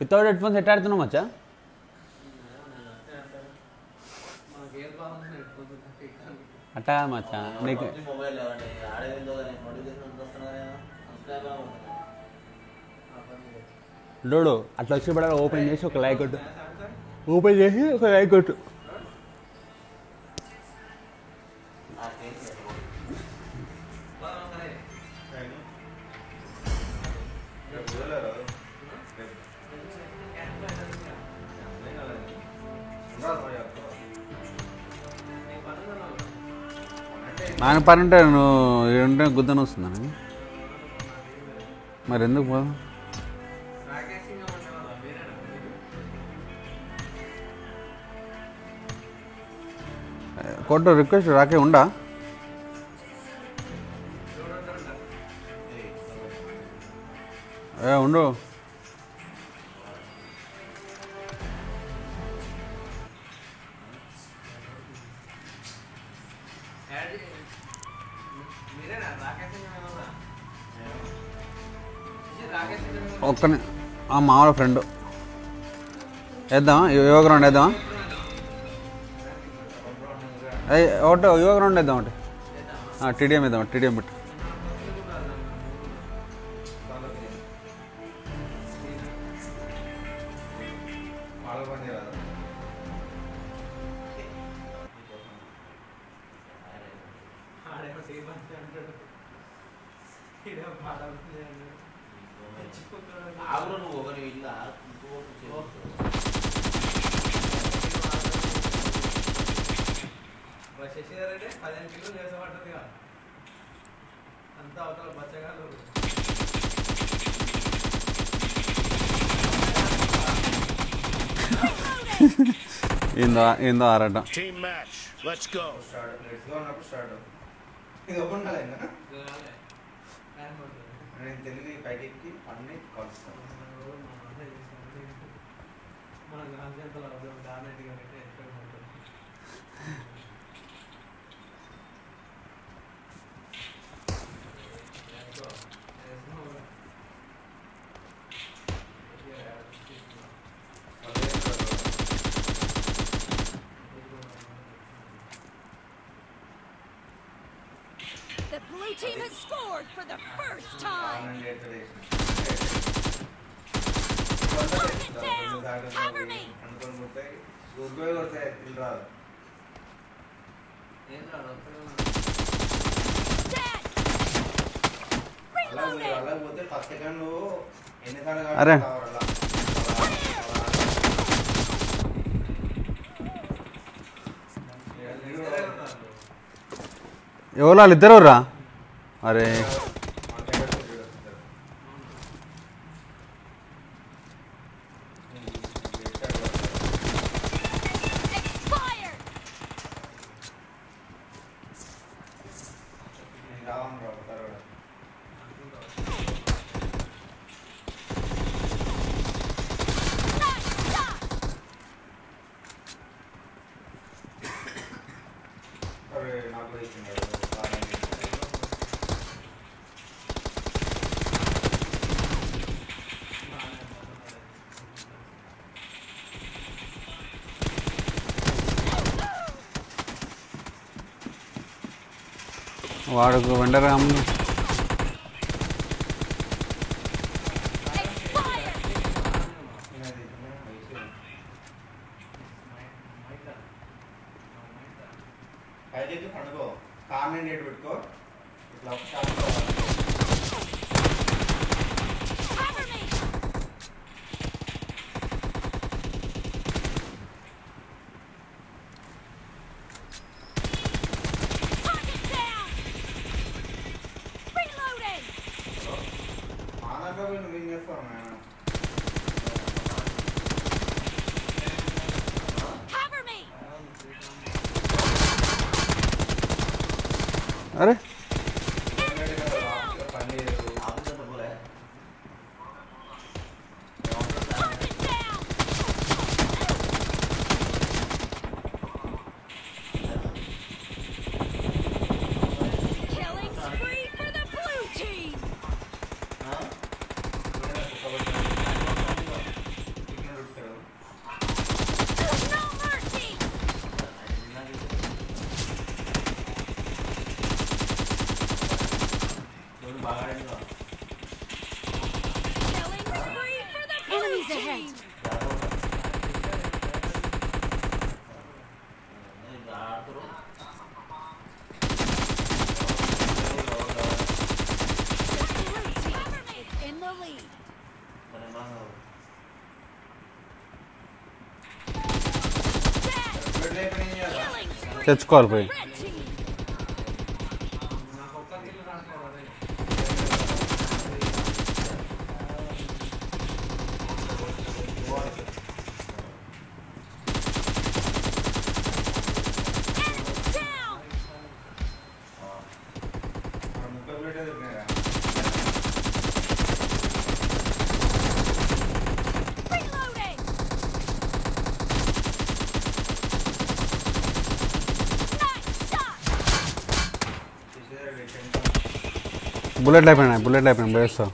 Without head phones ఎట్లా ఆడుతున్నావు మచ్చా? అట్టా మచ్చా. నీకు డోడు అట్లా వచ్చినప్పుడు ఓపెన్ చేసి ఒక లైక్ కొట్టు. ఓపెన్ చేసి ఒక లైక్ కొట్టు. నాన్న పని అంటే నువ్వు ఉంటే గుద్దని వస్తుందని మరి ఎందుకు పోదాం? కొట్టు రిక్వెస్ట్ రాకే ఉండా? ఏ ఉండు. ఒక్కనే ఆ మామూలు ఫ్రెండ్ వేద్దాం యోగ వేద్దాం అదే ఒకటి యోగ రౌండ్ వేద్దాం ఒకటి. టీడీఎం వేద్దాం టీడీఎం పెట్టి. ఏందో ఏందో ఆరాటం Team match. అనుకొని కొడతాయి ఊరిపోయి కొడతాయి ఇల్లు రాదు ఏం అలా పోతే ఎన్నిసార్లు అరే. కావాలి ఎవరు వాళ్ళు ఇద్దరు రా అరే వాడుకు వెండర్ అమ్ము Expired. తినేది, పైకి పండుకో కార్ పెట్టుకో ఇట్లా चेचुआ బుల్లెట్ అయిపోయినా బుల్లెట్ అయిపోయినా పడేస్తా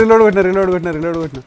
రిలోడ్ పెట్టిన రిలోడ్ పెట్టిన రిలోడ్ పెట్టిన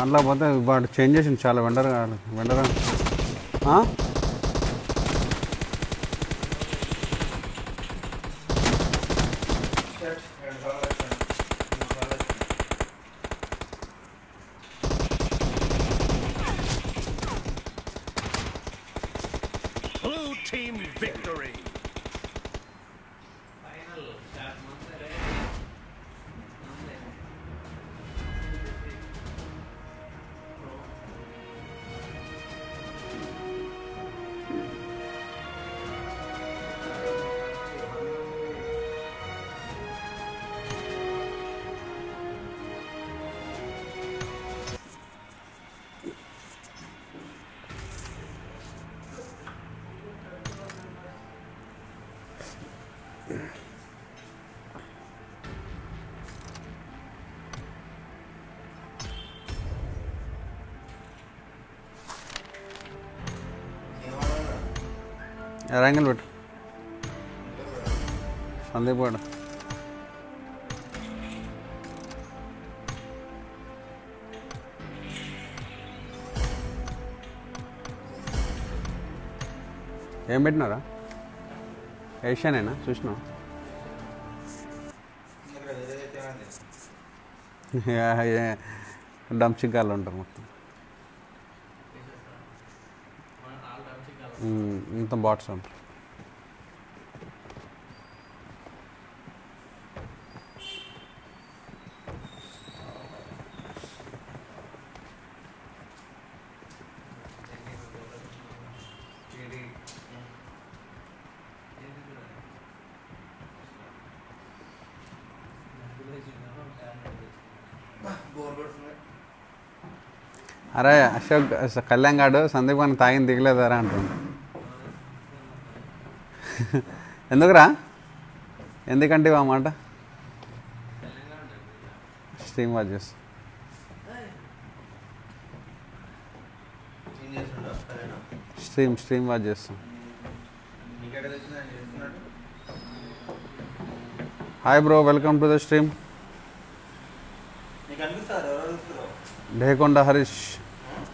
దాంట్లో పోతే వాడు చేంజ్ చేసింది చాలా వెండర్ వెండర్ ఎరాంగిల్ పెట్టు. సందీప్ గారు ఏం పెట్టినారా? ఏషియానేనా? చూసినా డంచిగాళ్ళు ఉంటారు మొత్తం. మొత్తం బాట్స్ ఉంటారు. అశోక్ కళ్యాణ్ గాడు సందీప్ గారిని తాగిన దిగలేదారా అంటుంది. ఎందుకురా? ఎందుకంటే ఆ మాట? శ్రీనివాజెస్ స్ట్రీమ్ స్ట్రీమ్ వాచ్ చేస్తాం. Hi bro welcome to the stream. Dhekonda Harish.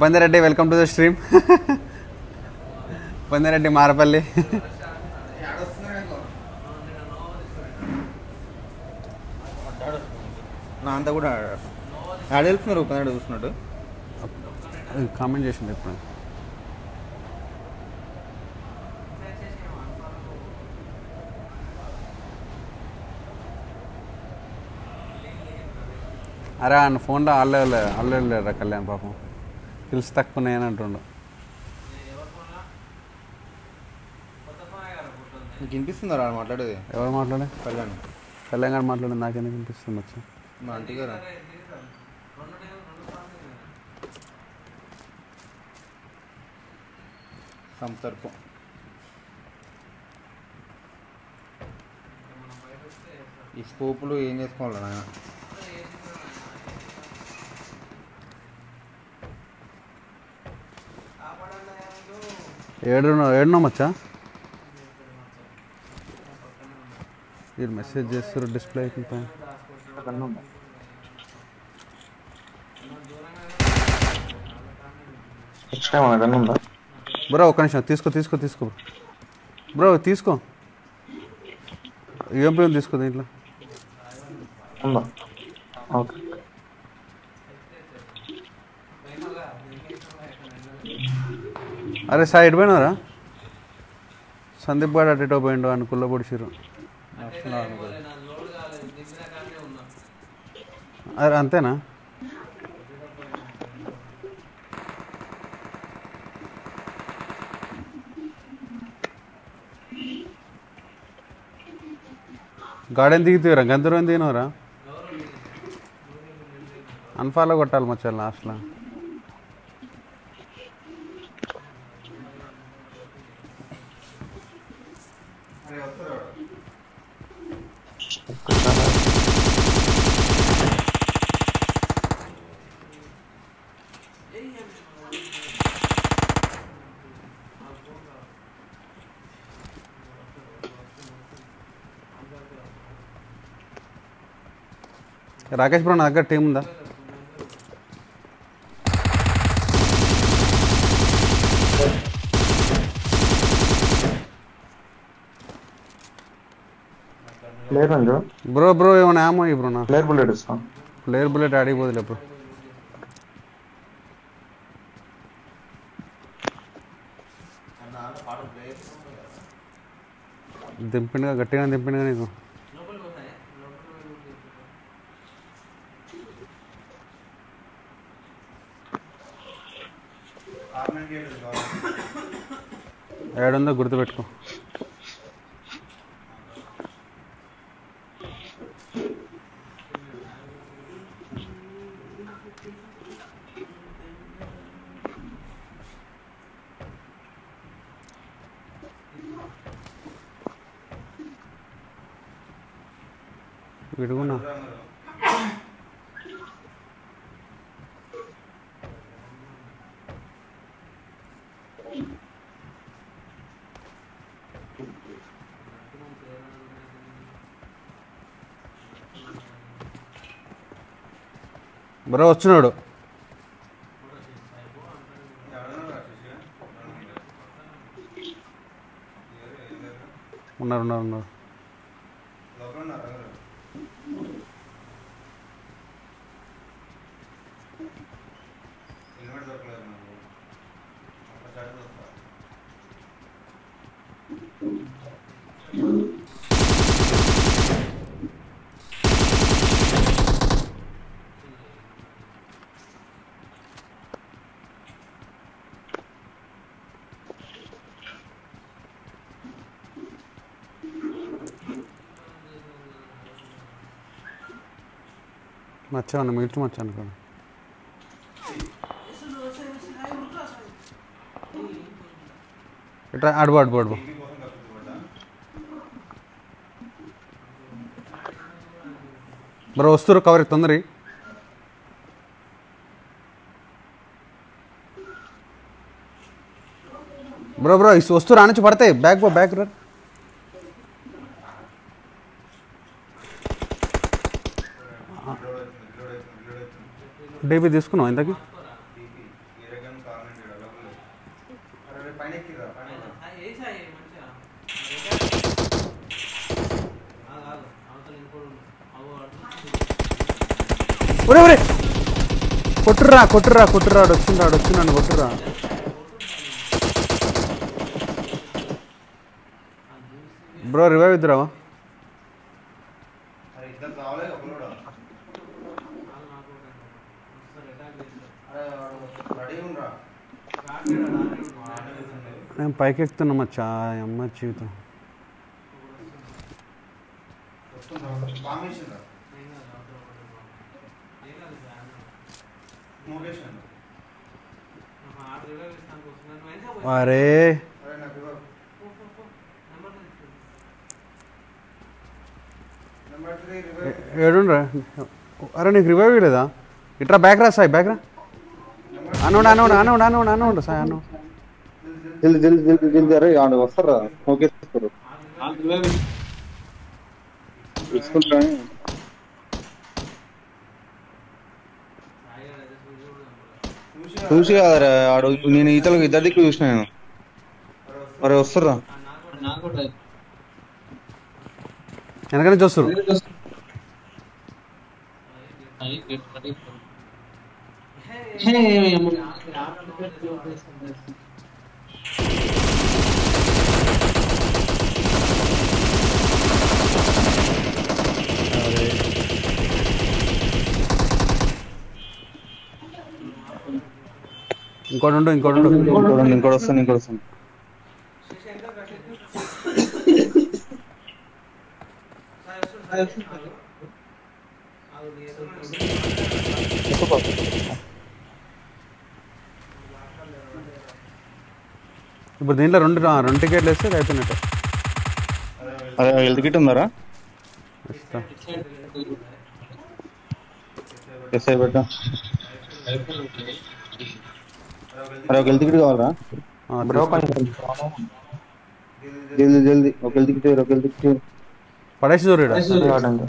Bandireddy welcome to the stream Bandireddy Marapalli. నా అంతా కూడా ఆడ వెళ్తున్నారు కన్నడ చూస్తున్నట్టు. కామెంట్ చేసింది ఎప్పుడు. అరే ఆయన ఫోన్లో అల్లే అల్లే కళ్యాణ్ పాపం. పిలిచి తక్కువ ఉన్నాయని అంటుండు. నీకు వినిపిస్తుందా మాట్లాడేది? ఎవరు మాట్లాడే? కళ్యాణ్. కళ్యాణ్ గారు మాట్లాడింది నాకెందుకు అనిపిస్తుంది వచ్చి? మా ఆంటీ గారు? సంతర్పం. ఈ స్కోపులు ఏం చేసుకోవాలి ఏడు ఏడునో మచ్చా? మీరు మెసేజ్ చేస్తారు డిస్ప్లే అవుతుంది పైన ఎక్స్ట్రా మన గన్ ఉందా బ్రో ఒక్క నిమిషం తీసుకో తీసుకో తీసుకో. బ్రో తీసుకో. ఏం తీసుకో దీంట్లో? ఉందా? ఓకే. అరే సైడ్ ఎటు పోయినారా సందీప్ గారు అటు పోయిండు అని కుల్ల పొడిచిరు అరే అంతేనా? గార్డెన్ దిగుతురా గందరం దిగినవరా? అన్ఫాలో కొట్టాలి మచ్చా లాస్ట్లో. రాకేష్ బ్రో నా దగ్గర టీం ఉందా? బ్రో బ్రో ఏమైనా ఏమో బ్రో నా. ప్లేయర్ బుల్లెట్ ఇస్తాం. ప్లేయర్ బుల్లెట్ ఆడిపోదులే బ్రో. దింపిండుగా గట్టిగా దింపిండుగా నీకు కార్నర్ గేట్ ఉంది కావాలి. ఏడుందో గుర్తుపెట్టుకో. బ్రో వచ్చినాడు ఉన్నారు ఉన్నారు ఉన్నారు లోపల ఉన్నారు అందరూ. హెల్మెట్ దొరకలేదు నాకు ఒక్కసారి దొరకలేదు. మచ్చాను మీట్లు మర్చాను కదా. ఇట్లా అడుగు అడుగు అడుగు టీవీ బ్రో వస్తురు కవర్ తొందరి బ్రో బ్రో ఇస్ వస్తురు ఆనించి పడతాయి. బ్యాక్ పో బ్యాక్ రా రిలోడ్ అవుతుంది రిలోడ్ అవుతుంది రిలోడ్ అవుతుంది డీపీ తీసుకున్నావు ఇంతకి టీపీ వేరే గన్ పైన ఎక్కిరా పైన ఎక్కిరా. వేసా మంచిగా కాదు టీపీ తీసుకున్నావు ఇంతకి? ఒరే ఒరే! కొట్టుర్రా కొట్టుర్రా కొట్టుర్రా ఆడు వచ్చిండ్రా కొట్టుర్రా. బ్రో రివైవ్ ఇద్దరావా అరే ఇద్దరు రావలే ఒకరు కూడా అరే వాడు రెడీ ఉండరా నేను పైకి మచ్చా అమ్మ జీవితం. అరే. ఏడుండ్రా? అరే నీకు రివైవ్ లేదా ఇట్రా బ్యాక్ రా సాయి బ్యాక్ రా. అనౌండ్ అనౌండ్ అనౌండ్ అనౌండ్ అనౌండ్ సాయి అనౌండ్ జల్ది జల్ది జల్ది జల్ది అరే ఆడ వస్తారా? ఓకే తీసుకుంటా. చూసి కదరా ఆడు నేను ఈతలకు ఇద్దరు దిక్కు చూసిన నేను. మరి వస్తారా? వెనక నుంచి వస్తారు. ఇంకోటి ఉండు ఇంకోటి ఉండు. ఇంకోటి ఇంకోటి వస్తాను ఇంకోటి వస్తాను ఇప్పుడు దీంట్లో రెండు రెండు టికెట్లు వేస్తే అయిపోయినట్టు. అదే హెల్త్ కిట్ ఉందారా? ఇస్తా. ఎస్ఐ పెట్టా. అరే ఒక హెల్త్ కిట్ కావాలరా? బ్రో. కొంచెం జల్దీ జల్దీ ఒక హెల్త్ కిట్ ఒక హెల్త్ కిట్ పడేసి చూడు ఆడండి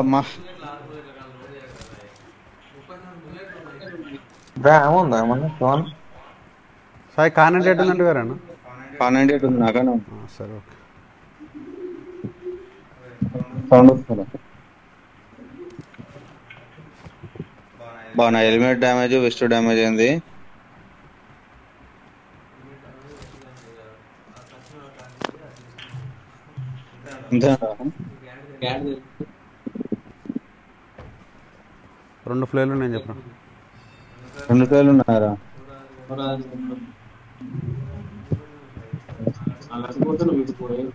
అమ్మా. బ్రో ఏముందా? ఏమన్నా ఫోన్? సాయి కానంటే ఎట్టుందంటే వేరేనా పన్నెండు ఎయిట్ ఉంది నాకనే ఉంది. ఆ, సరే ఓకే. సౌండ్ వస్తుందా? బాగా హెల్మెట్ డ్యామేజ్ వెస్ట్ డ్యామేజ్ అయింది రెండు ఫ్లేర్లు నేను చెప్పిన? రెండు పేర్లు ఉన్నారా A las cosas no me puede.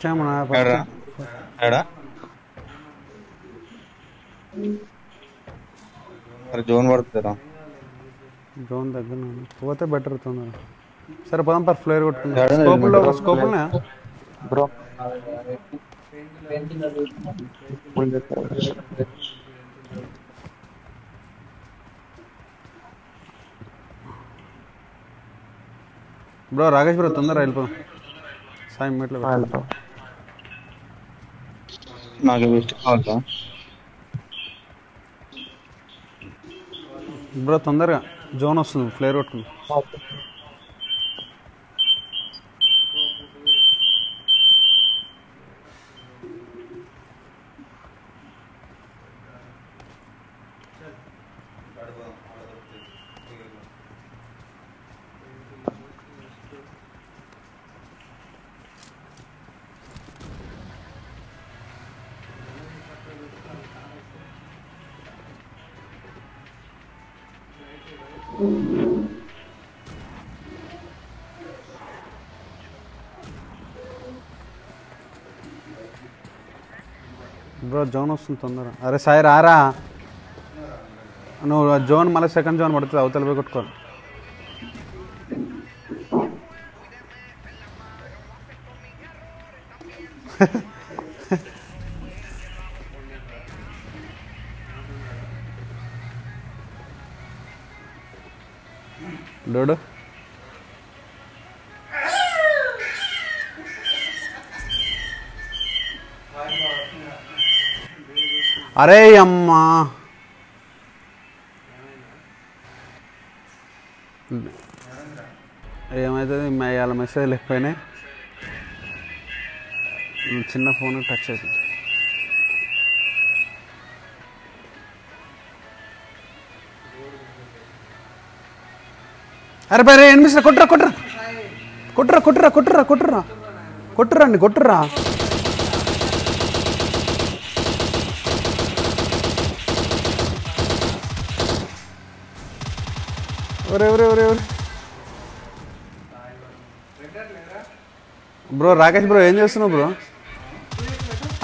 First time నా ఏడా ఏడా మరి జోన్ పడుతుందా డ్రోన్ దగ్గర ఉన్నాను. పోతే బెటర్ తొందర సరే పోదాం పర్ ఫ్లేర్ కొట్టుకుందాం ఏడా స్కోపుల్లో ఉంది? స్కోపుల్నే బ్రో బ్రో రాకేష్ బ్రో తొందర వెళ్ళిపోదాం సాయం మెట్లో పెట్టు. వెళ్తాం నాకు వెస్ట్ కావాలా బ్రో తొందరగా జోన్ వస్తుంది ఫ్లేర్ కొట్టుకుందాం జోన్ వస్తుంది తొందర. అరే సాయి రారా. నువ్వు జోన్ మళ్ళీ సెకండ్ జోన్ పడుతుంది అవతల పోయి కొట్టుకోవాలి. డోడు. అరే అమ్మా ఏమవుతుంది ఇవాళ మెసేజ్ లేకపోయినాయి. చిన్న ఫోన్ టచ్ అవుతుంది అరే బరే ఎనిమిది కొట్టురా కొట్టురా. కొట్టురా కొట్టురా కొట్టురా కొట్టురా. కొట్టురా అండి కొట్టురా. ఒరే ఒరే ఒరే ఒరే. బ్రో రాకేష్ బ్రో ఏం చేస్తున్నావు బ్రో?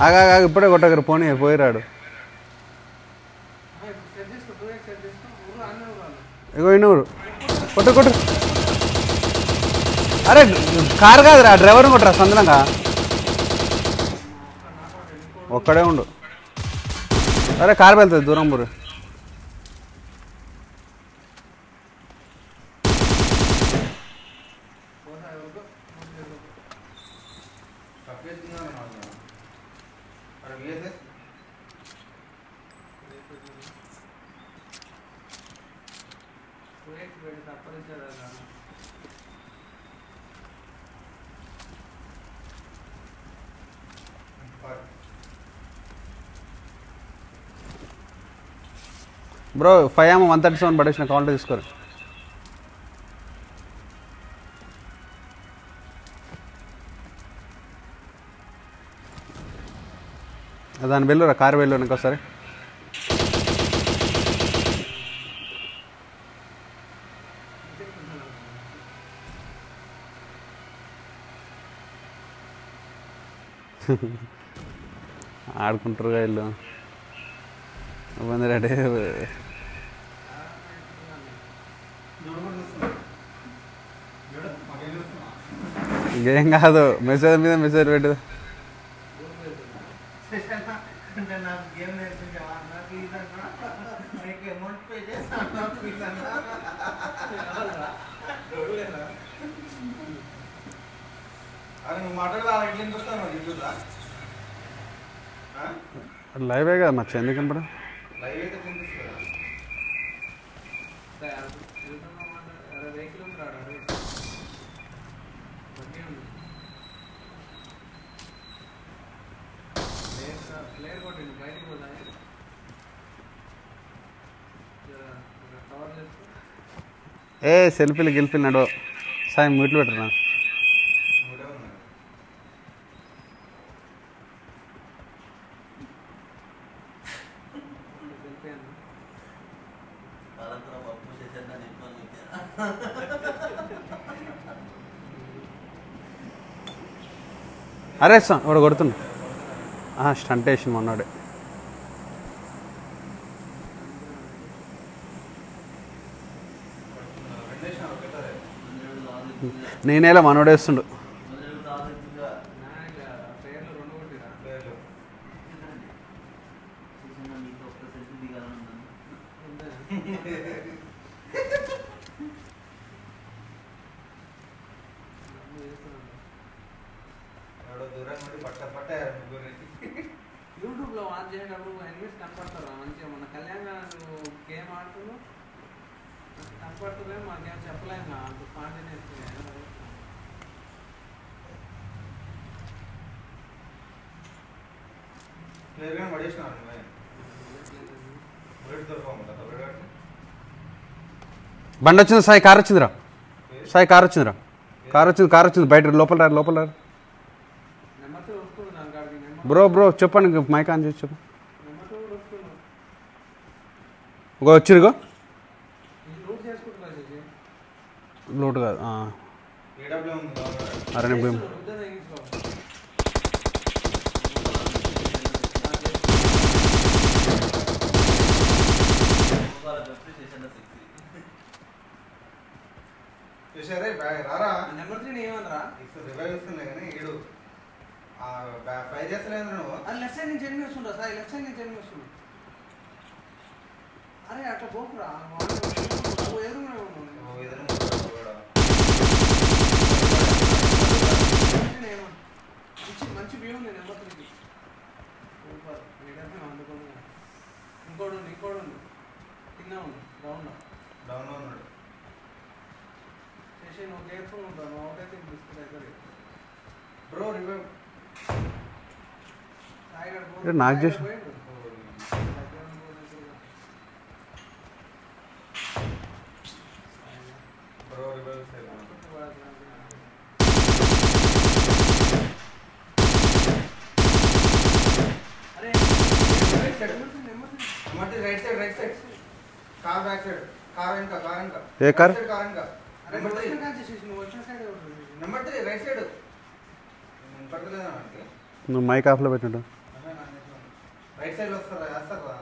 ఆగా ఆగా ఇప్పుడే కొట్టగరు పోనీ పోయిరాడు ఇగో ఇన్నూరు కొట్టు కొట్టు. అరే కారు కాదురా డ్రైవర్ని కొట్టరా సందనంగా ఒక్కడే ఉండు. అరే కారు వెళ్తుంది దూరం బురు తప్పేస్తున్నాను నాకు. అరే VSS? టూ ఎక్స్ పెట్టి తప్పనిచ్చారు అలా పర్. బ్రో ఫైవ్ ఏమో వన్ థర్టీ సెవెన్ పడేసిన కౌంటర్ తీసుకోరు. దాని వెళ్ళురా కారు వెళ్ళు ఇంకోసారి ఆడుకుంటారుగా వీళ్ళు. ఇబ్బంది రెడీ చూడు కూడా చూస్తున్నా. చూడు, మాకేం చూస్తున్నా? ఇంకేం కాదు మెసేజ్ మీద మెసేజ్ పెట్టు అంటే నాకు గేమ్ నేర్పించావా నాకు ఇదన్నా నీకు అమౌంట్ పే చేస్తాను నాకు ఇదన్నా అరే నువ్వు మాట్లాడదా ఎట్లా ఇంట్రెస్ట్ మరి చూద్దా లైవే కదా మచ్చ ఎందుకు ఇప్పుడు లైవ్ అయితే తినిపిస్తుందా అరే వెహికల్ ఉంది రాడు అరే బండి ఉంది ప్లేయర్ ప్లేయర్ కొట్టింది బయటికి పోదా కవర్ చేసుకో ఏ సెల్ఫీలు గెలిపినాడు నడవ. సాయం మీట్లు పెట్టరా? అరే సార్ వాడు కొడుతున్నా స్టంట్ వేసిన మొన్నాడే. నేనేలా మనోడేస్తుండు నా ఇట్లా ప్లేయర్లు రెండు కొట్టిరా పేర్లు మీతో ఒక్క సెల్ఫీ దిగాలని ఉన్నాను ఉందా? నన్ను చేస్తున్నాను. ఎవడో దూరం నుండి పట్ట పట్ట ముగ్గురికి యూట్యూబ్లో వాచ్ చేసేటప్పుడు ఎనిమిస్ కనపడతారు మంచిగా మన కళ్యాణ్ నువ్వు గేమ్ ఆడుతున్నావు కనపడుతుందే మాకేం చెప్పలేము అంత స్పాంటేనియస్ క్లియర్గా పడేసినాను బండి వచ్చింది? సాయి కార్ వచ్చిందిరా. సాయి కార్ వచ్చిందిరా. కార్ వచ్చింది కార్ వచ్చింది. బయట లోపల రా లోపల రా. బ్రో బ్రో చెప్పండి మైక్ ఆన్ చేసి చెప్పు ఇంకో వచ్చిరుగో లోటు కాదు. అరే నేను పోయి రుద్ద తగ్గించుకో ఒకసారి చేశారే బ్యాగ్ రారా? నెంబర్ త్రీ ఏమనరా రివైవ్ ఇస్తుండే కానీ ఈడు ఆ బ్యా- ఫైవ్ చేస్తలేదు నువ్వు. అది లెఫ్ట్ సైడ్ నుంచి ఎనిమిది వస్తుండ్రా సార్ లెఫ్ట్ సైడ్ నుంచి ఎనిమిది వస్తుంది అరే అట్లా పోకురా ఎదురు మంచి వ్యూ ఉంది నెంబర్ త్రీకి. సూపర్ మీరైతే అందుకోండి ఇంకోటి ఉంది కింద ఉంది డౌన్లో ఉన్నాడు. చేసి నువ్వు కేర్ఫుల్ ఉంటావు నువ్వు అవుట్ అయితే బిస్కెట్ అవుతుంది బ్రో రివైవ్ సాయిగడ ఏ, నాకు చేసి- బ్రో రివైవ్ అరే రైట్ సైడ్ నెంబర్ త్రీ నువ్వు వచ్చిన side number three right side పట్టలేదా మనకి నువ్వు మైక్ ఆఫ్లో పెట్టినట్టు రైట్ సైడ్ వస్తారా?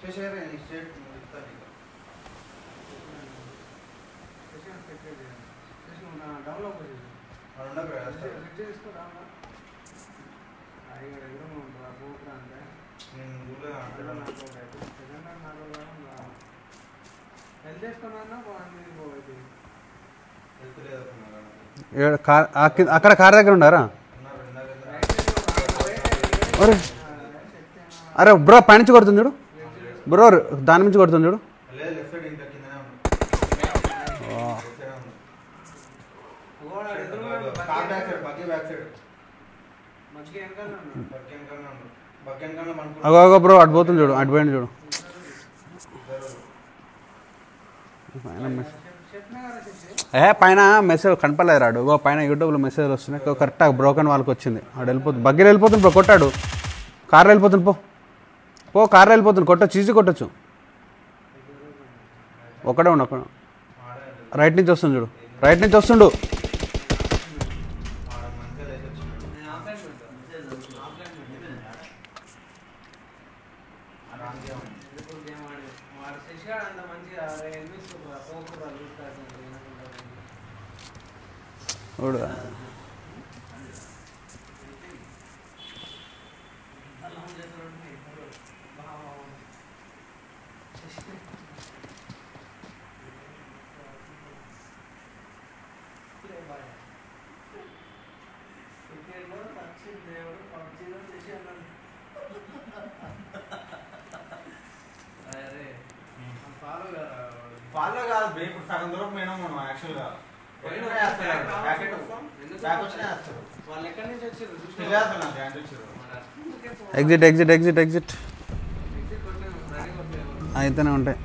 చేసారా స్టేట్. అక్కడ కార్ దగ్గర ఉండారా. అరే అరే బ్రో పైనుంచి కొడుతుంది చూడు. బ్రో దాని నుంచి కొడుతుంది చూడు. అగో అగో బ్రో అటు పోతుంది చూడు అటు పోయింది చూడు పైన మెసేజ్ చెప్పినా కదా చెప్పి ఏ పైన మెసేజ్ కనపడలేదు రాడు. ఓ పైన యూట్యూబ్లో మెసేజ్ వస్తున్నాయి. కరెక్ట్ కరెక్ట్గా బ్రోకన్ వాళ్ళకి వచ్చింది. ఆడు వెళ్ళిపోతుంది. బగ్గర వెళ్ళిపోతుంది బ్రో కొట్టాడు. కార్లో వెళ్ళిపోతుంది పో. పో కార్లో వెళ్ళిపోతుంది. కొట్టచ్చు ఈజీ కొట్టచ్చు. ఒకడే ఉండు ఒకడే రైట్ నుంచి వస్తుంది చూడు. రైట్ నుంచి వస్తుండు. చూడు క్రికెట్లో పక్షి దేవుడు పబ్జీలో చేసి అన్నాడు అరే ఫాలో కదా ఫాలో కాదు బ్రేక్ ఇప్పుడు సగం దూరం పోయినాం మనం యాక్చువల్గా ఎగ్జిట్ ఎగ్జిట్ ఎగ్జిట్ ఎగ్జిట్ అయితేనే ఉంటాయి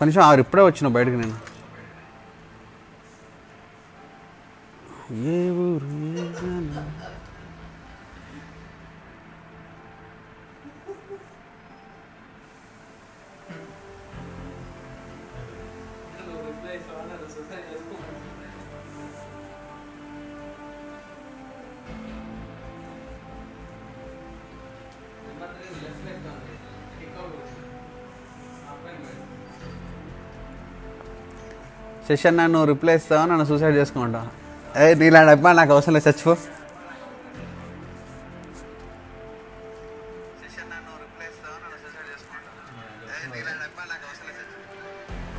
కనీసం ఆరు ఇప్పుడే వచ్చిన బయటకు నేను. ఏ ఊరు? శశి నన్ను రిప్లై ఇస్తావా? నన్ను సూసైడ్ చేసుకుంటా ఏ నీలాంటి అబ్బాయి నాకు అవసరం లేదు చచ్చిపో.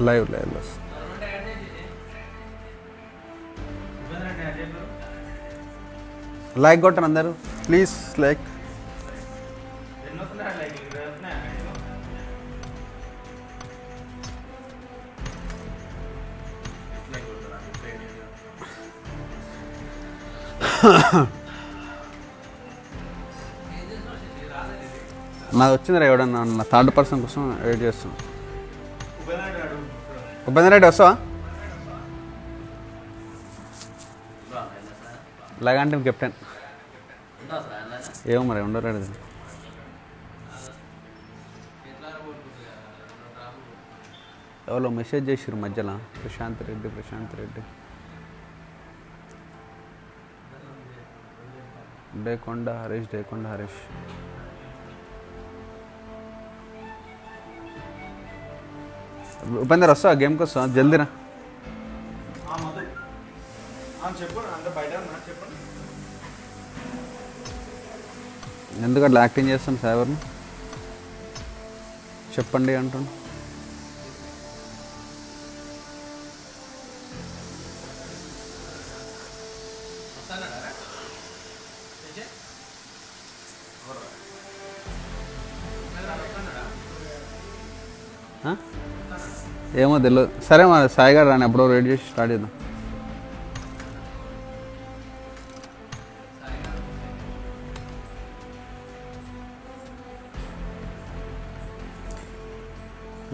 లైవ్ లైవ్ లైక్ కొట్టండి అందరూ. ప్లీజ్ లైక్ నాది వచ్చిందిరా ఎవడన్నా నా థర్డ్ పర్సన్ కోసం వెయిట్ చేస్తున్నాను ఉపేంద్ర రెడ్డి వస్తావా? లగాంటి కెప్టెన్. ఏమో మరి ఉండరు ఎట్లా కొడుతుంది రాము ఎవరో మెసేజ్ చేసిరు మధ్యలో. ప్రశాంత్ రెడ్డి ప్రశాంత్ రెడ్డి. డేకొండ హరీష్ డేకొండ హరీష్. ఉపేందర్ వస్తా గేమ్కి వస్తావా జల్దీనా ఎందుకు అట్లా యాక్టింగ్ చేస్తాను సావర్ని చెప్పండి అంటాను Huh? ఏమో తెలియదు సరే మరి సాయి గారు రాని ఎప్పుడో రెడీ చేసి స్టార్ట్ చేద్దాం.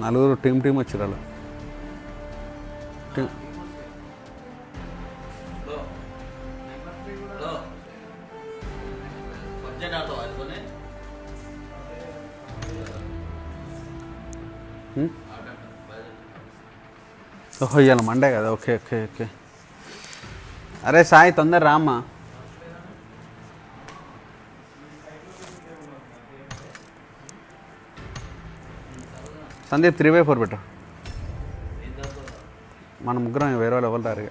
నలుగురు టీం టీం వచ్చారు అలా ఓహో ఇవాళ మండే కదా. Okay okay okay. అరే సాయి తొందర రామ్మా. సందీప్ త్రీ బై ఫోర్ పెట్టు. మన ముగ్గురం వేరే వాళ్ళు ఎవరు రారు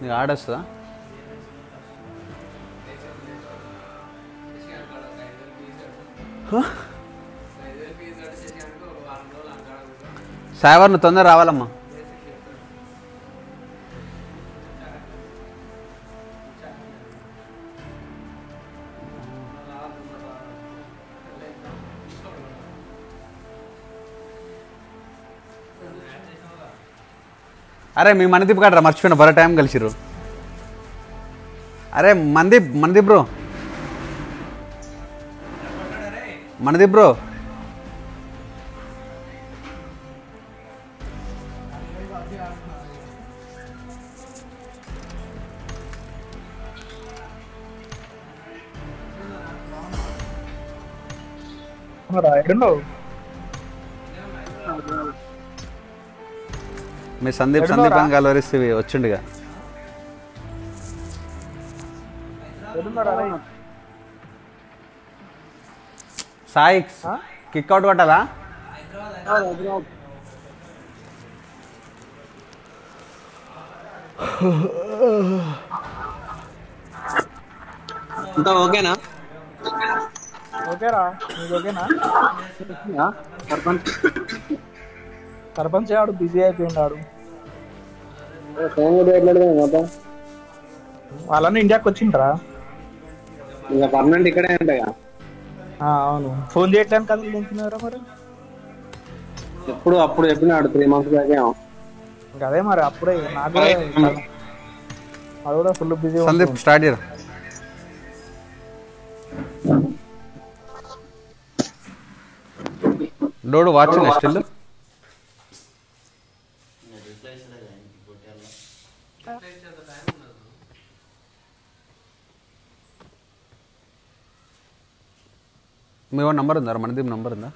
నీకు ఆడొస్తుందా Huh? నువ్వు తొందర రావాలమ్మా. అరే మీ మనదీప్ కాడరా మర్చిపోయిన బర టైం కలిసిరు అరే మందీప్ మనదీప్ బ్రో. మనదీప్ బ్రో. మీ సందీప్ సందీప్ అని కలవరిస్తే వచ్చిండుగా. సాయి కిక్ అవుట్ కొట్టాలా అంతా ఓకేనా? ఓకేరా? నీకు ఓకేనా? సర్పంచ్. సర్పంచ్ ఆడు బిజీ అయిపోయినాడు ఫోన్ కూడా ఎట్లా మొత్తం? వాళ్ళని ఇండియాకి వచ్చిండ్రా? ఇంకా పర్మనెంట్ ఇక్కడే ఉంటాయా? ఆ, అవును. ఫోన్ చేయట్లేదు కదా దించినారా మరి? ఎప్పుడు అప్పుడు చెప్పినాడు త్రీ మంత్స్ బ్యాకే ఇంకా అదే మరి అప్పుడే. నాకు అది కూడా ఫుల్ బిజీ సందీప్ స్టార్ట్ చేయరా డోడు వాచింగ్ స్టిల్ మీ నంబర్ ఉందా? మనదీప్ నంబర్ ఉందా?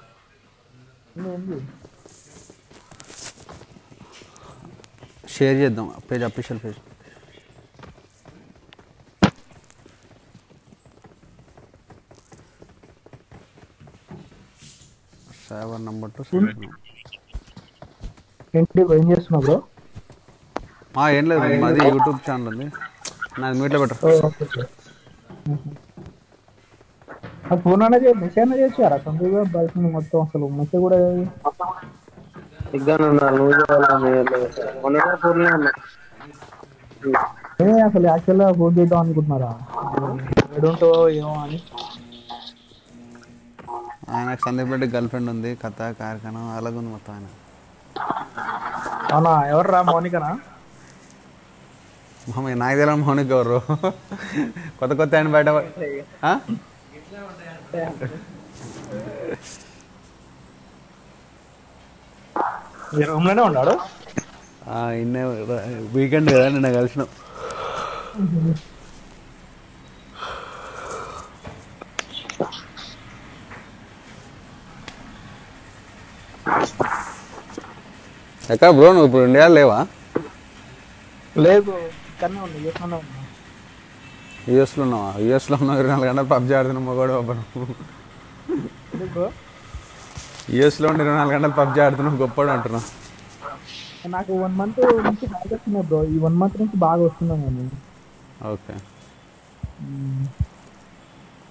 షేర్ చేద్దాం. Page official page seven number to ఏంటి ఏం చేస్తున్నావు బ్రో? ఏం లేదు మాది యూట్యూబ్ ఛానల్ ఉంది. నాది మీట్లో పెట్టరు ఫోన్ అనేది మెసేజ్ చేసారా బయట మొత్తం అసలు మెసేజ్ కూడా అసలు యాక్చువల్గా ఫోన్ చేద్దాం అనుకుంటున్నారా? ఎడుంటో ఏమో అని. ఆయనకు సందీప్ రెడ్డి గర్ల్ ఫ్రెండ్ ఉంది కథ కార్యక్రమం అలాగుంది మొత్తం ఆయన. అవునా? ఎవర్రా? మౌనికనా? మామ నాకు తెలియని మౌనిక్ ఎవరు? కొత్త కొత్త ఆయన బయట ఆ? ఈ రూమ్లోనే ఉన్నాడు వీకెండ్ కదా నిన్న కలిసినాం. ఎక్కడ బ్రో నువ్వు ఇప్పుడు ఇండియా లేవా? లేదు ఇక్కడనే ఉన్నా చేస్తున్నా ఉన్నా. యూఎస్లో ఉన్నావా? యూఎస్లో ఉన్నావు ఇరవై నాలుగు గంటలు పబ్జి ఆడుతున్నా అబ్బను బ్రో? యూఎస్లో ఉండి ఇరవై నాలుగు గంటలు పబ్జి ఆడుతున్నావు గొప్పడు అంటున్నా. నాకు వన్ మంత్ నుంచి బాగా వస్తున్నాయి బ్రో. ఈ వన్ మంత్ నుంచి బాగా వస్తున్నాను నేను. ఓకే.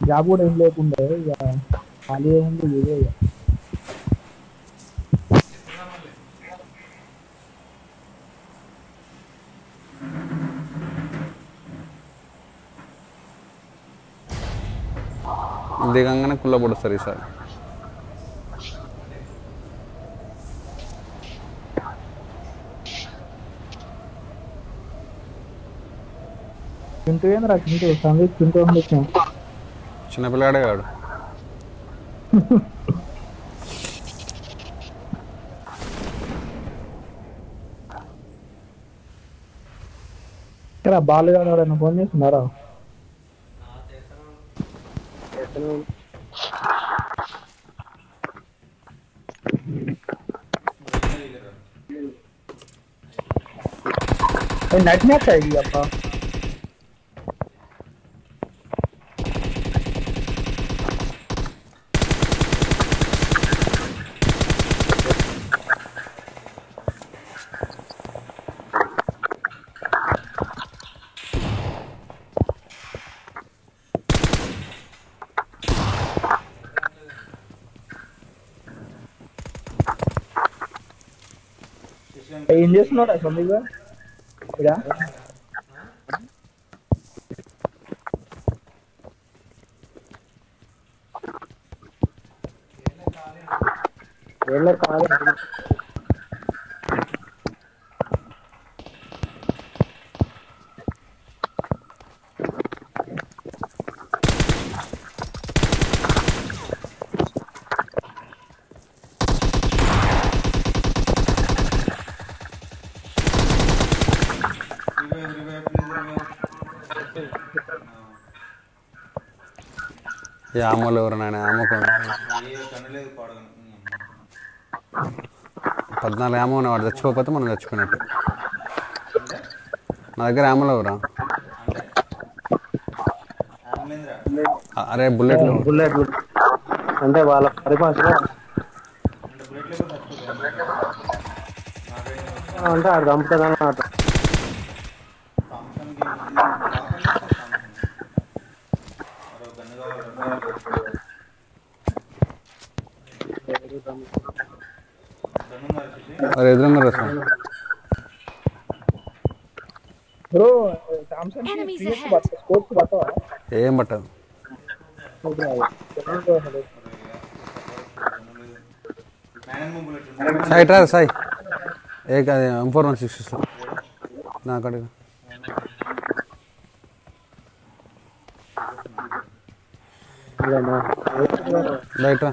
జాబ్ కూడా ఏం లేకుండే ఖాళీ ఏముంది ఇదే దిగంగానే కుల్ల పొడుస్తారు ఈసారి చిన్నపిల్లాడే కాడు. ఇక్కడ బాలు గారు ఎవరైనా ఫోన్ చేస్తున్నారా? ਉਹ ਨਟ ਨਾ ਕਰ ਆਪਾਂ not a zombie, వీళ్ళ కాదు రివైవ్ ఈ ఆమోలు ఎవరు నాయన? ఆమోకు. పద్నాలుగు ఆమో వాడు చచ్చిపోకపోతే మనం చచ్చిపోయినట్టు. నా దగ్గర ఆమోలు ఎవరా అరే బుల్లెట్లు. బుల్లెట్ అంటే వాళ్ళ పరిభాషలో. అంటే బుల్లెట్ లేకపోతే ఆడు ఆట సామ్సంగ్ సామ్సంగ్ మరో గన్ను కావాలి గన్ను మరి చూసి అరే ఎదురుంగా రా sir bro Samsung Enemies PS ahead. బట్ట స్కోర్స్ బట్టవా ఏం పట్టదు సాయి ట్రా సాయి. ఏ కాదు ఎం ఫోర్ వన్ సిక్స్ నా అక్కడ బయట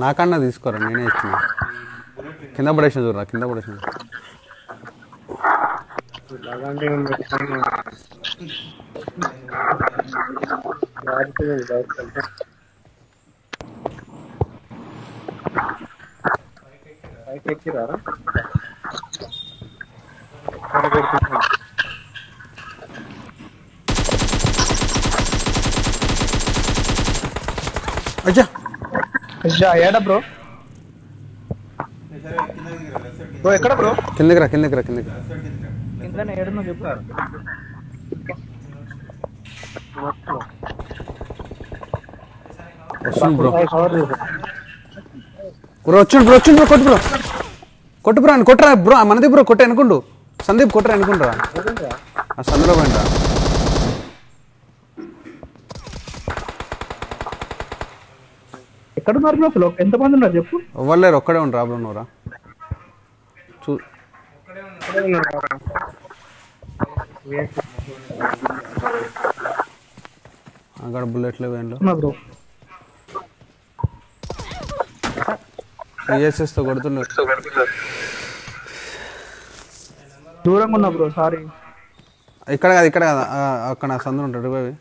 నాకన్నా తీసుకోరా నేనే ఇస్తున్నా. కింద పడేసిన చూడరా కింద పడేసిన. అచ్చా ఏడా బ్రో సరే కింద దిగిరా లెఫ్ట్ సైడ్ బ్రో ఎక్కడ బ్రో కిందకి రా కిందకి రా కిందకి రా లెఫ్ట్ సైడ్ కింద ఇంట్లోనే ఏడున్నా చెప్తారు వస్తుంది బ్రో. బ్రో వచ్చిండు బ్రో వచ్చిండు బ్రో కొట్టు బ్రో. కొట్టు బ్రో అని కొట్టరా బ్రో? మనది బ్రో కొట్ట అనుకుండు. సందీప్ కొట్టరా అనుకుంటారా? సందులో పోయిందా ఎక్కడున్నారు బ్రో అసలు? ఎంతమంది ఉన్నారు చెప్పు? ఎవ్వలేరు ఒక్కడే ఉండరా బ్రో నువ్వురా చూ. అక్కడ బుల్లెట్లు ఉన్నా బ్రో. సిఎస్ఎస్తో కొడుతుండే దూరంగా ఉన్నా బ్రో సారీ. ఇక్కడ కాదు ఇక్కడ కాదు అక్కడ సందులో ఉంటాడు బావి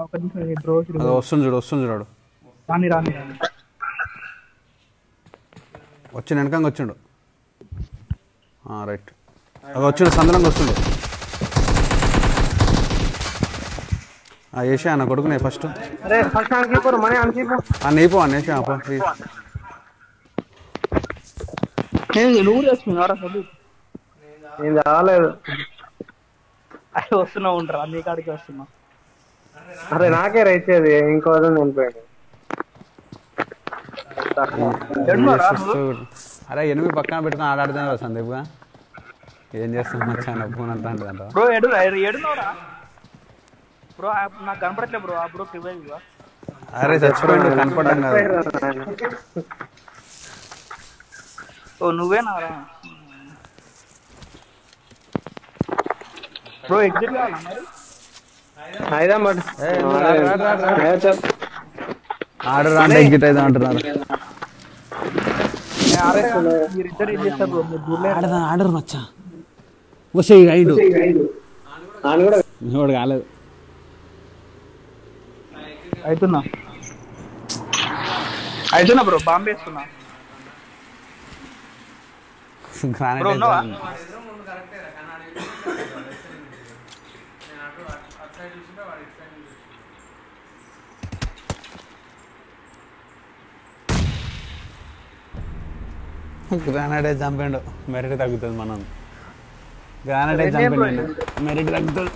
అది వస్తుంది చూడు వస్తుంది చూడాడు రాని రాని రాని. వచ్చి వెనకంగా వచ్చిండు. రైట్. అది వచ్చిండు సందులంగా వస్తుండు. ఆ వేసా అన్న కొడుకునే ఫస్ట్. ఆ నెయ్యిపో అన్న అప్ప ప్లీజ్ నువ్వు చేసుకున్నారా చదువు నేను రాలేదు అరే వస్తున్నా ఉంటారా నీ కాడికి వస్తున్నా అరే నాకే రైచేది ఇంకో నువ్వు? అరే ఎనిమిది పక్కన పెట్టుకుని ఆడాడుతున్నారు సందీప్గా ఏం చేస్తాం మచ్చాన ఫోన్ అంతా అంటుందంట బ్రో ఎడు ఎడున్నారా బ్రో ఆ- నాకు కనపడట్లే బ్రో ఆ బ్రో. అరే చచ్చిపోయిండు కనపడడం కాదు ఓ నువ్వేనారా బ్రో ఎగ్జిట్ కావాలా మరి? మరి ఆర్డర్ అంటే ఎగ్జిట్ అయితే అంటున్నారు. ఆర్డర్ మచ్చా. వస్తే అయిండు వాడు కాలేదు. అవుతున్నా అవుతున్నా బ్రో బాంబే వేస్తున్నా గ్రానైట్ చంపిండు. మెరిట్ తగ్గుతుంది మనం. గ్రానైట్ చంపిండు మెరిట్ తగ్గుతుంది.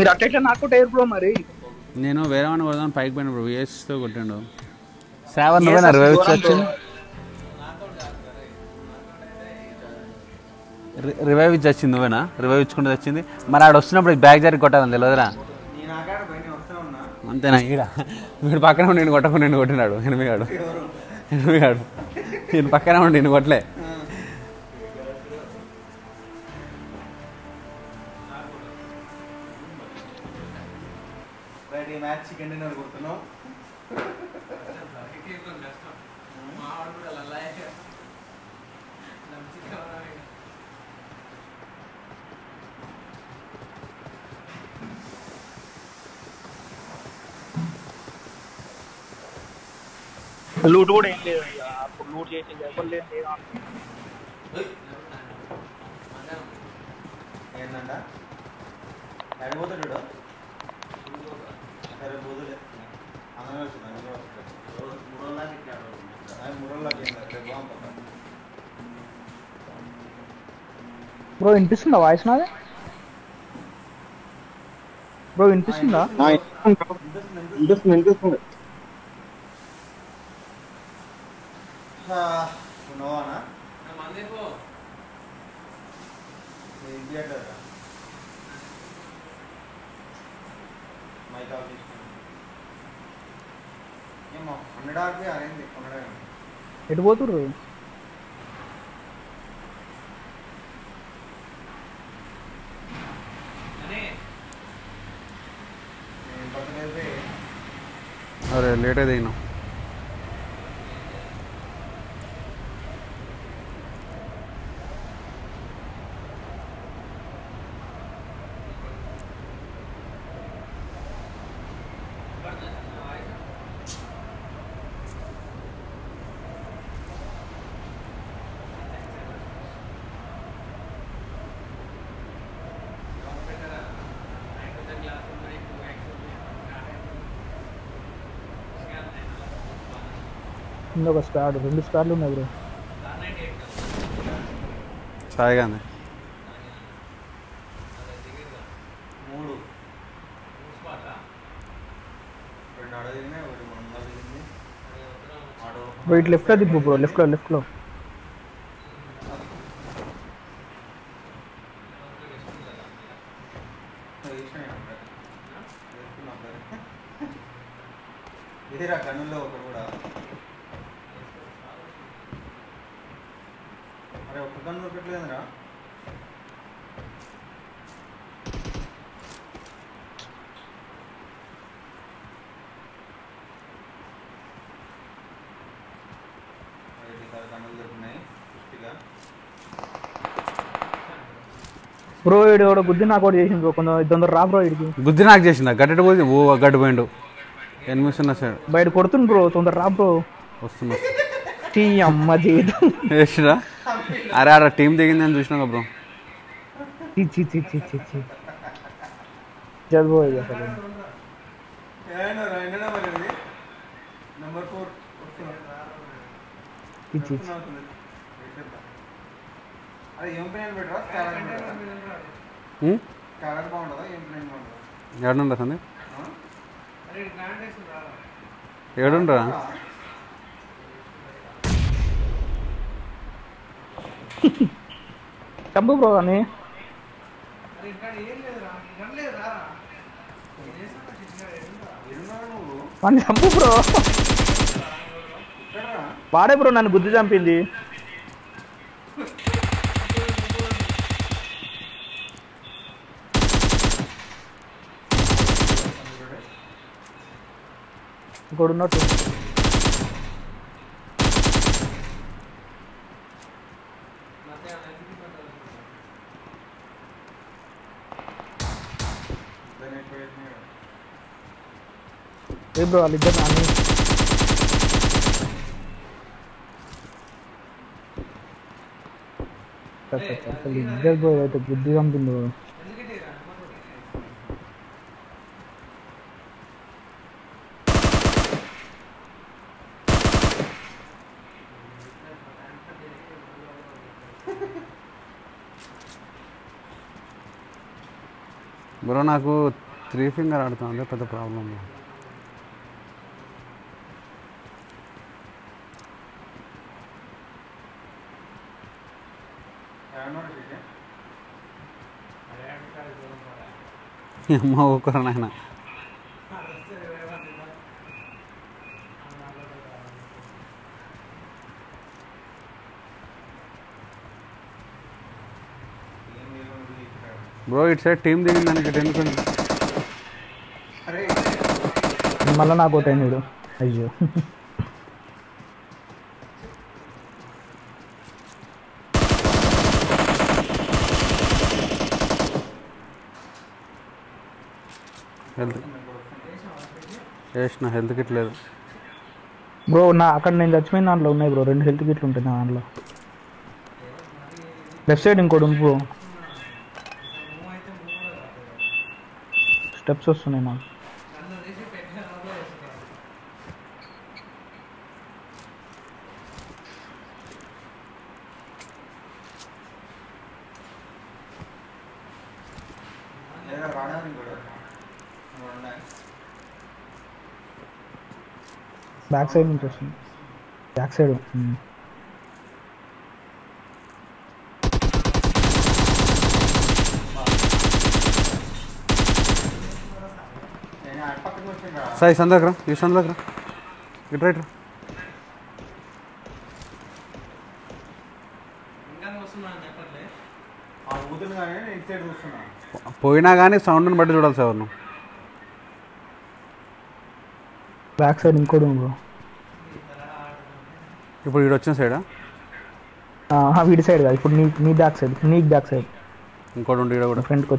మీరు అట్ట ఇట్లా నాకు టైర్ బ్రో మరి? నేను వేరే వాడిని కొడదాం పైకి పోయిన ఇప్పుడు వేస్తో కొట్టిండు. శ్రావణ్ రివైవ్ ఇచ్చి వచ్చింది రి- రివైవ్ ఇచ్చి వచ్చింది నువ్వేనా? రివైవ్ ఇచ్చుకుంటూ వచ్చింది. మరి ఆడ వస్తున్నప్పుడు బ్యాగ్ జరిగి కొట్టాలని తెలియదురా. అంతేనా? ఈడ వీడు పక్కన ఉండి నేను కొట్టకుండా నేను కొట్టినాడు. ఎనిమిగాడు ఎనిమిగాడు నేను పక్కన ఉండి నేను కొట్టలే. రైట్ ఈ మ్యాచ్ చికెన్ డిన్నర్ కొడుతున్నాం లూట్ కూడా ఏం లేదు ఇక. అప్పుడు లూట్ చేసి ఎవరు లేదు లేదు ఏంటంట అడిగిపోతాడు వీడు. సరే పోదులే అందరూ వస్తున్నాను అందరూ వస్తారు మూడు రోజులకి ఇక్కడ మూడు రోజులకి ఏం లేదు రేపు బాగుంటుంది బ్రో వినిపిస్తుందా వాయిస్ నాది బ్రో వినిపిస్తుందా ఇంట్రెస్ట్ ఇంట్రెస్ట్ ఉన్నావానా ఏం చేయట్లేదా మైక్ ఆఫ్ చేసుకుని ఏమో హండ్రెడ్ ఆర్పి అయింది హండ్రెడ్ ఎటు పోతుర్రు నేను పక్కనైతే అరే లేట్ అయితే అయినా కింద ఒక స్క్వాడ్ రెండు స్క్వాడ్లు ఉన్నాయి బ్రో సాయిగా ఉంది మూడు రెండు ఆడ దిగినాయి ఒకటి మొన్న దిగింది ఆడో బ్రో ఇటు లెఫ్ట్లో దిప్పు బ్రో లెఫ్ట్లో లెఫ్ట్లో బ్రో వీడు ఎవడో గుద్ది నాకు ఒకటి చేసింది బ్రో కొంచెం తొందర రా బ్రో వీడికి గుద్ది నాకు చేసిందా గడ్డటి పోయింది? ఓ గడ్డి పోయిండు సైడ్ బయట కొడుతుంది బ్రో తొందర రా బ్రో. వస్తున్నా. టీ అమ్మ జీవితం వేసిరా అరే ఆడ టీం దిగిందని చూసినా బ్రో? చి చి చి చి చి చి చదిపోయి అసలు. నెంబర్ ఫోర్ చి చి చి. అదే ఏం ప్లేన్ పెట్టరా స్కాలర్ స్కాలర్ బాగుంటుందా ఏం ఏడుండ్రా సంది అరే గ్రాండ్ వేసి రారా ఏడుండ్రా చంపు బ్రో అని అరే ఇంకా ఏం లేదురా. గన్ లేదు రారా వాడిని చంపు బ్రో వాడే బ్రో నన్ను బుద్ధి చంపింది ఇంకోడు ఉన్నట్టు ఏ బ్రో వాళ్ళిద్దరు నాని అసలు ఇద్దరు బ్రో అయితే బ్రో నాకు త్రీ ఫింగర్ ఆడుతుంది పెద్ద ప్రాబ్లం అమ్మ ఊరుకోరా నాయన. బ్రో ఇటు సైడ్ టీం దిగింది దానికి ఇటు ఎందుకు మళ్ళీ నాకు ఒకటి చూడు అయ్యో. హెల్త్ వేసిన హెల్త్ కిట్ లేదు. బ్రో నా అక్కడ నేను చచ్చిపోయిన దాంట్లో ఉన్నాయి బ్రో రెండు హెల్త్ కిట్లు ఉంటాయి నా దాంట్లో. లెఫ్ట్ సైడ్ ఇంకోటి ఉంది బ్రో స్టెప్స్ వస్తున్నాయి నాకు రావడానికి కూడా ఉన్నాయి బ్యాక్ సైడ్ నుంచి వస్తుంది బ్యాక్ సైడ్ ఉమ్. నేను అటు పక్కకి సాయి ఈ ఇటు రైట్ రా ఊదులు కానీ నేను ఇటు సైడ్ చూస్తున్నా పోయినా కానీ సౌండ్ని బట్టి చూడాలి సార్ నువ్వు బ్యాక్ సైడ్ ఇంకోటి బ్రో. ఇప్పుడు వీడు వచ్చిన సైడా వీడి సైడ్ కాదు. ఇప్పుడు నీ నీ బ్యాక్ సైడ్ నీకు బ్యాక్ సైడ్ ఇంకోటి ఉండి కూడా. ఫ్రంట్కి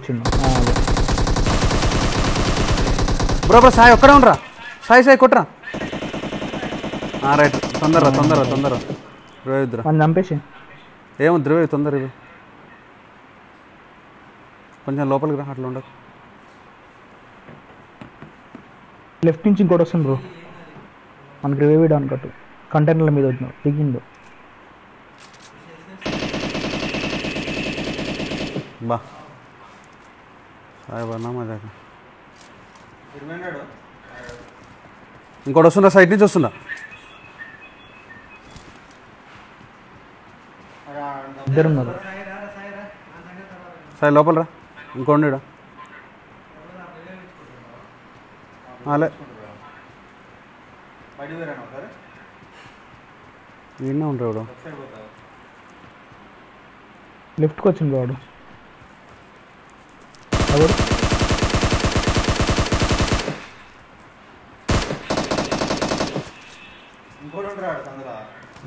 అదే. బ్రో బ్రో సాయి ఒక్కడే ఉండరా? సాయి సాయి కొట్టరా. రైట్. తొందర తొందర తొందర ద్రవ ఇద్దరు. వాడిని చంపేసి. ఏమో ద్రవ తొందర ఇవి కొంచెం లోపలికి రా అట్లా ఉండదు లెఫ్ట్ నుంచి ఇంకోటి వస్తుంది బ్రో. మనకి రివైవ్ ఇవ్వడం అనుకట్టు కంటైనర్ల మీద వచ్చినావు దిగిండు. బా. సాయి బన్నా మజా ఇరవైనాడు ఇంకోటి వస్తుందా? సైడ్ నుంచి వస్తుందా? ఇద్దరు ఉన్నారు. సాయి లోపల రా. ఇంకోండి ఈడ. అలే. సరే ఈయనే ఉంటాడు లెఫ్ట్కి వచ్చింది వాడు. ఎవరు?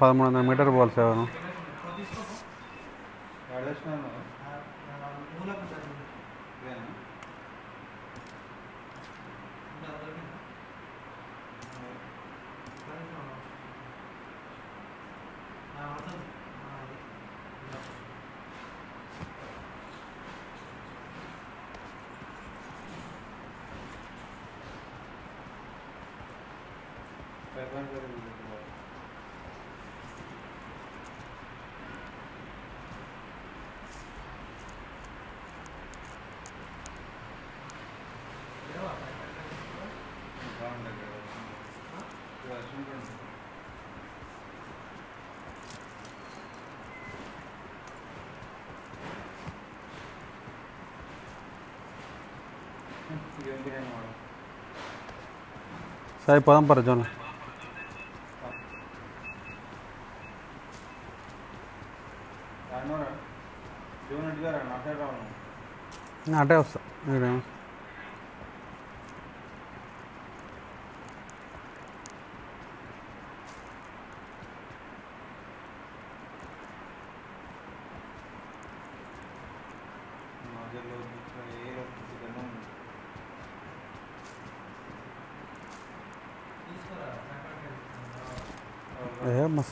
ఎవరు పదమూడు వందల మీటర్ బాల్స్ ఇదేం బిర్యానీ వాడు సరే పోదాం పర జోన్ రానోరా జీవన్ రెడ్డి గారు నాకే రావడం అటే వస్తా మీరేమో మధ్యలో ఏ చికెన్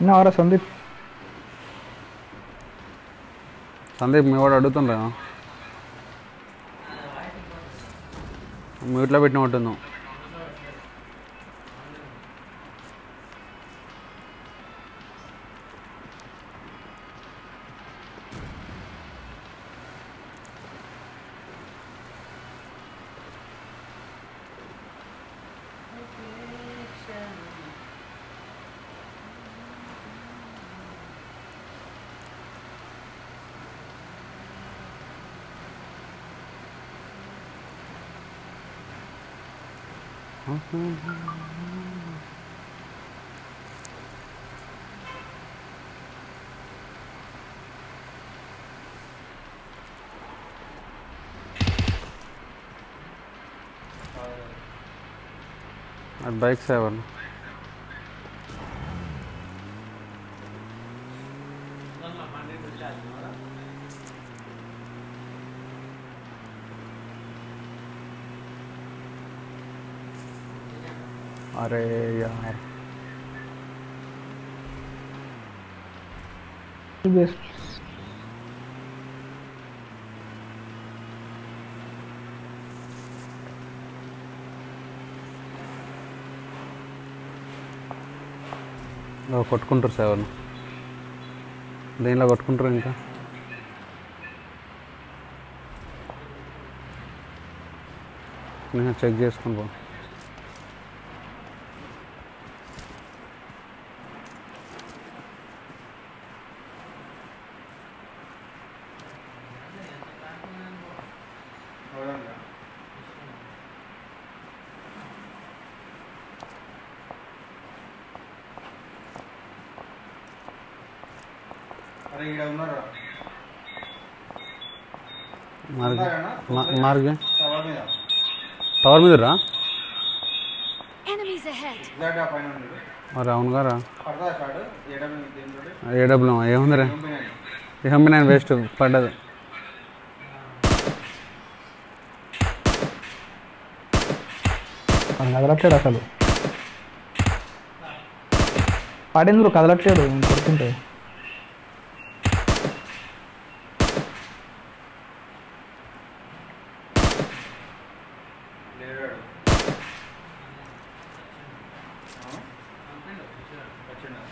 పారాయణ అవరా సందీప్. సందీప్ మీ వాడు అడుగుతుండ్రా. మ్యూట్లో పెట్టిన ఉంటుందాం I bike 7 బెస్ట్ కొట్టుకుంటారు సెవెన్. దేనిలో కొట్టుకుంటారు ఇంకా? నేను చెక్ చేసుకుని పో చూడండి అరే ఈడ ఉన్నారా మార్గ ఉన్నారన్నా? మార్గ? టవర్ మీద. రా. మరి అవును గారా? పడదా షాట్ ఏడమ దేంతో ఏ డబ్బులు ఏముందిరా? ఏమి నేను వేస్ట్ పడ్డది. కదలట్లేడు అసలు. వాడేందుకు కదలట్లేడు కొడుతుంటే లేడాడు వచ్చిండా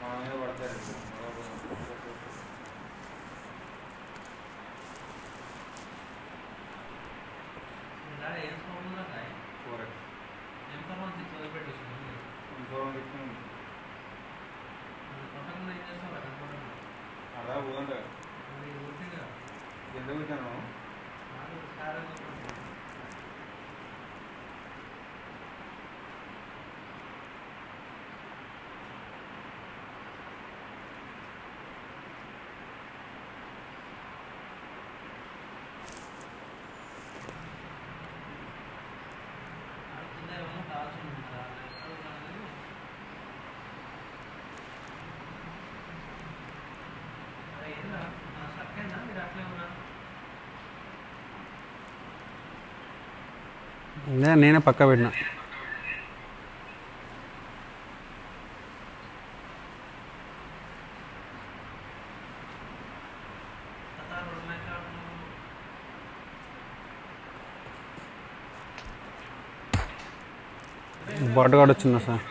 మా మీద పడతారు అలా పోదంట ఎందుకు వచ్చాను ఇదే నేనే పక్క పెట్టిన. బాటగాడు వచ్చిందా సార్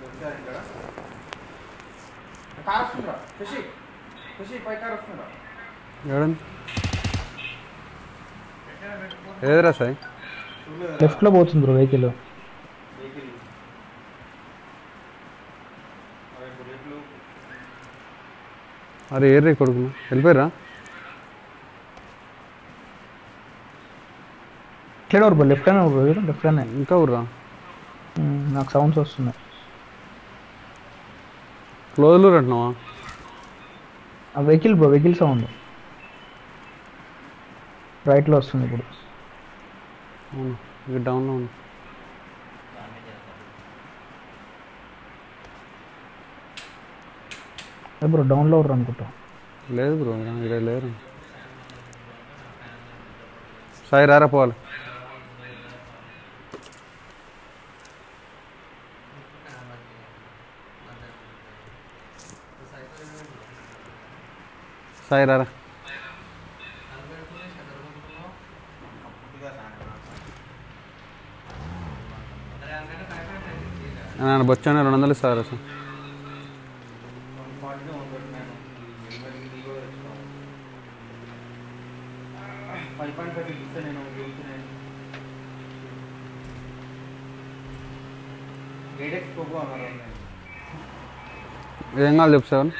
దొరికారు ఇక్కడ కార్ వస్తుందా ఖుషి ఖుషి పై కార్ వస్తుందా ఎవడండి ఏదిరా సాయి లెఫ్ట్లో పోతుంది బ్రో వెహికల్? అరే ఏర్రీ కొడుకు. వెళ్ళిపోయారా ఇట్లా బ్రో లెఫ్ట్ అయినా బ్రో లెఫ్ట్ అయినా ఇంకా ఊర్రా? నాకు సౌండ్స్ వస్తున్నాయి. క్లోజ్లో అంటున్నావా? ఆ వెహికల్ బ్రో వెహికల్ సౌండ్ రైట్లో వస్తుంది ఇప్పుడు. ఇక డౌన్లో ఉంది బ్రో డౌన్లో అనుకుంటా. లేదు బ్రో ఇక్కడ లేరు. సాయి రారా పోవాలి. సాయి రారా నేను బొచ్చాను రెండు వందలు ఇస్తారు సార్ పార్టీలో ఉండబెట్టినాను ఎవరికి దిగో తెచ్చుకోవాలి ఫైవ్ పాయింట్ ఫైవ్ ఇస్తే నేను గెలుస్తున్నాను రెండు వందలు సార్. ఏం కావాలి చెప్పు సార్?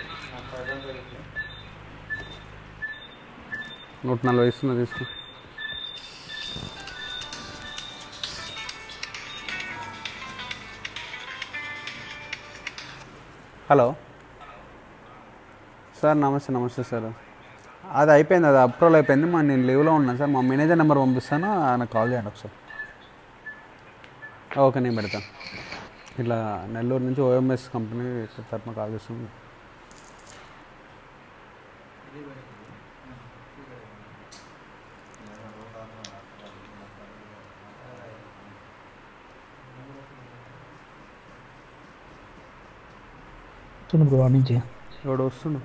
నూట నలభై ఇస్తున్నా తీసుకో. హలో. సార్ నమస్తే నమస్తే సార్. అది అయిపోయింది అది అప్రూవల్ అయిపోయింది. మా నేను లీవ్లో ఉన్నాను సార్ మా మేనేజర్ నెంబర్ పంపిస్తాను నాకు కాల్ చేయండి ఒకసారి. ఓకే నేను పెడతాను. ఇట్లా నెల్లూరు నుంచి ఓఎంఎస్ కంపెనీ తరఫున కాల్ చేస్తుంది వస్తుంది బ్రో వాడి నుంచి ఎవడు వస్తుండు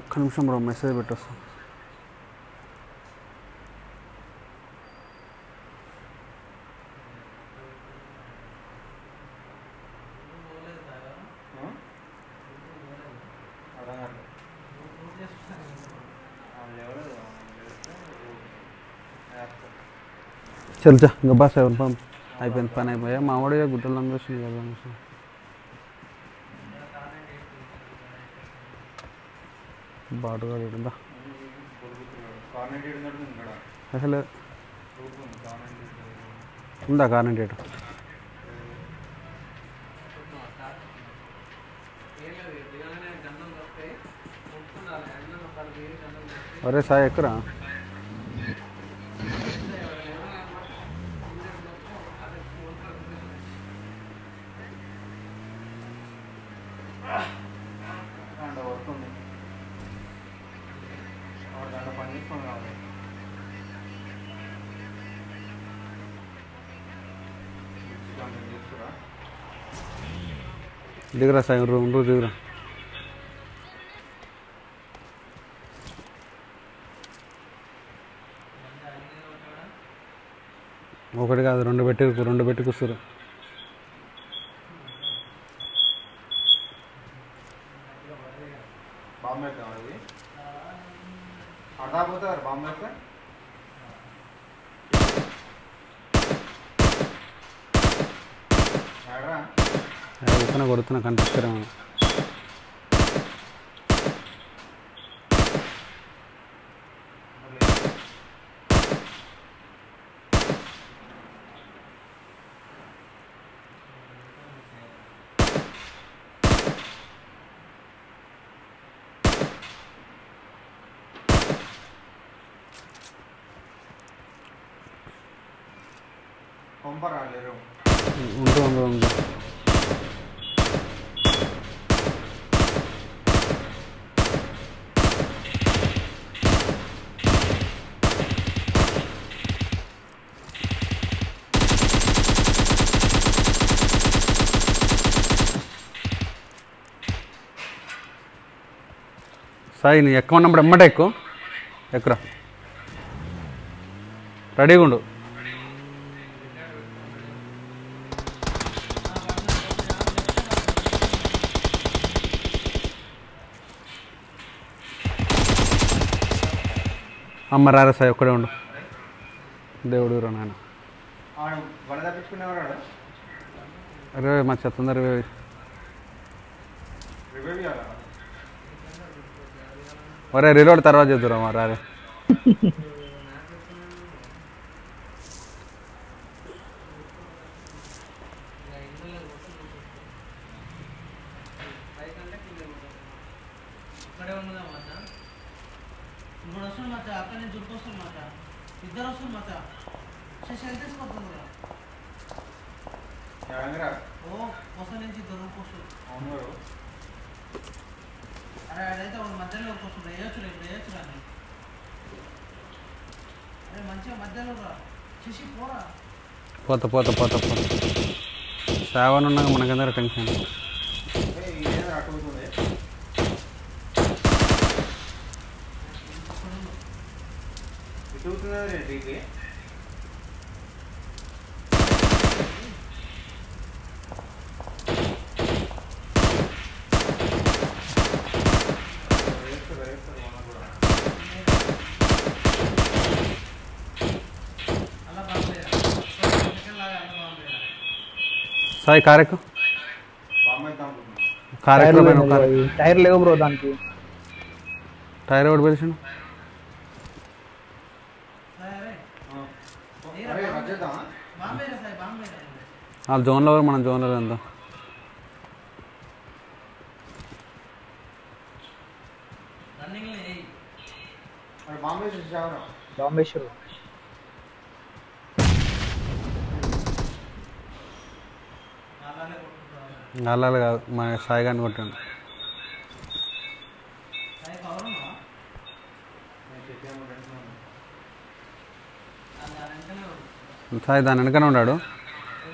ఒక్క నిమిషం బ్రో మెసేజ్ పెట్టొస్తా చల్ చా ఇంకా బస్ అయిపోయింది పని అయిపోయా మా వాడు గుడ్డలు లంగేసింది కదా బాటుగా ఉందా అసలు ఉందా కానండేట్ ఒరే సాయి ఎక్కురా దిగురా సాయి రూమ్ రూ దిగురా ఒకటి కాదు రెండు పెట్టి రెండు పెట్టి కూర్చురు బాంబే వేద్దాం అది అర్థా పోతారు బాంబే వేస్తే ఏడ్రా? ఊకన కొడుతున్నా కనిపిస్తారా కొంప రాలేరు ఉంటూ ఉంటూ ఉంటూ సాయి నీ ఎక్కువ ఉన్నప్పుడు ఎమ్మట ఎక్కువ. ఎక్కురా రెడీగా ఉండు. అమ్మ రారా సాయి ఒక్కడే ఉండు. దేవుడు నాయన. అరే మా చెత్తందర రివైవ్ చేయాలా ఒరే రిలోడ్ తర్వాత చేద్దురా మా రారే ఇక్కడే ఉన్నదా మాట ఇప్పుడు వస్తుంది మాట అక్కడ నుంచి చుట్టుకొస్తుంది మాట ఇద్దరు వస్తుంది మాట శశి ఎంత తీసుకొస్తుందిరా ఏమైందిరా ఓ కొస నుంచి ఇద్దరు వస్తుంది అవును గారు అరే అదైతే ఒక మధ్యలో వస్తుంది వేయచ్చు ఇప్పుడు వేయచ్చు కానీ అరే మంచిగా మధ్యలో రా శశి పోరా పోత పోత పోత పోత సేవన్ ఉన్నాక మనకందరూ టెన్షన్ ఏయ్, ఇదేదో అటు అవుతుంది ఇటు అవుతుందా రేపు వేస్తారు వేస్తారు మన కూడా అలా బాగుంది సెకండ్ లాగా అలా బాగుంది సాయి కారెక్కు బామ్మ ఇద్దాం అనుకుంటున్నాను కారెక్కు పోయిన కార్ టైర్ లేవు బ్రో దానికి. టైర్ ఒకటి పిలిచాను సరే అరే మధ్యద్దామా బాంబే రా సాయి బాంబే రా వాళ్ళ జోన్లో ఎవరు, మన జోన్లో అరే బాంబే బాంబేశ్వర్ అల్లాలి కాదు మన సాయి గారిని కొట్టాను సాయి దాని వెనకనే ఉన్నాడు.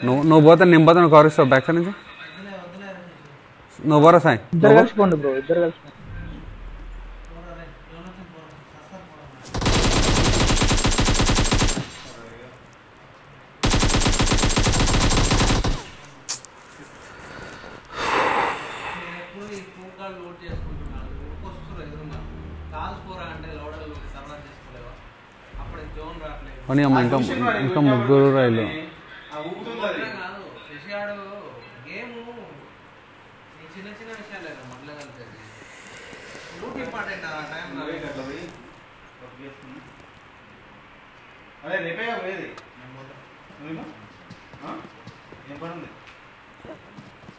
నువ్వు నువ్వు పోతే నేను పోతే నువ్వు కవర్ ఇస్తావు బ్యాక్ సైడ్ నుంచి? నువ్వు పోరా సాయి. ఇద్దరు కలిసిపోండి బ్రో ఇద్దరు కలిసిపోండి పోరా రే జోనతన్ పోరా సస్సర్ పోరా నేను ఎప్పుడు ఈ కూకాలు లోడ్ చేసుకుంటున్నాను వస్తున్నారు ఎదురుగా కాల్స్ పోరా అంటే లోడర్ తర్వాత చేసుకోలేవా అప్పుడు జోన్ రావట్లేదు పోనీ అమ్మ ఇంకా ఇంకా ముగ్గురు రైలు. అది రేపే పోయేది? ఏం పని ఉంది?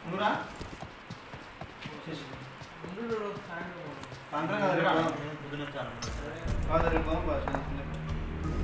నువ్వురా? కదా రేపు